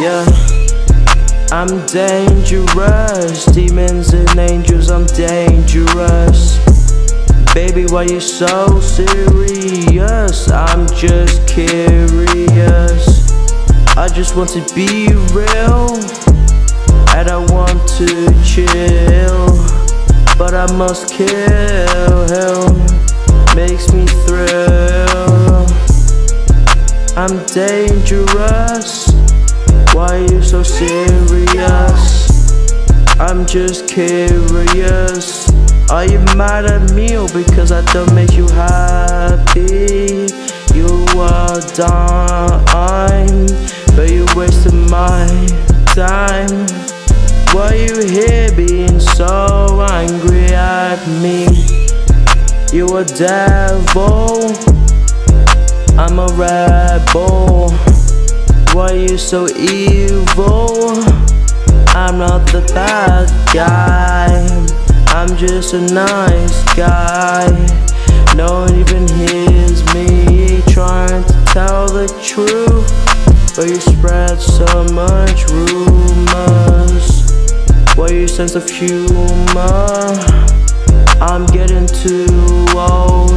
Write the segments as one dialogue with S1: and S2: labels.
S1: Yeah, I'm dangerous. Demons and angels, I'm dangerous. Baby, why you so serious? I'm just curious. I just want to be real, and I want to chill, but I must kill him. Makes me thrill. I'm dangerous. Why you so serious? I'm just curious. Are you mad at me or because I don't make you happy? You are dime, but you wasted my time. Why you here being so angry at me? You a devil, I'm a rebel. You so evil? I'm not the bad guy. I'm just a nice guy. No one even hears me trying to tell the truth. But you spread so much rumors. What your sense of humor? I'm getting too old.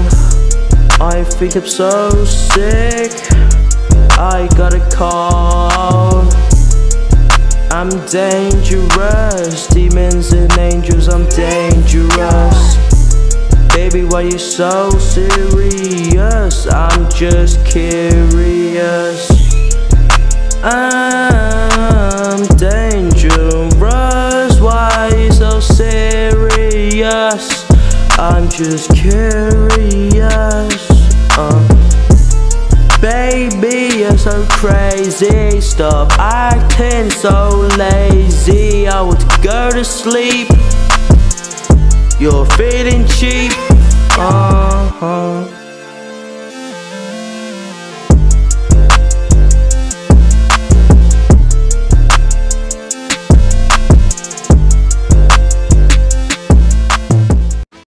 S1: I I'm so sick. I got a call. I'm dangerous, demons and angels, I'm dangerous. Baby, why you so serious? I'm just curious. I'm dangerous, why you so serious? I'm just curious. Crazy Stop acting so lazy. I to go to sleep. You're feeling cheap. -huh.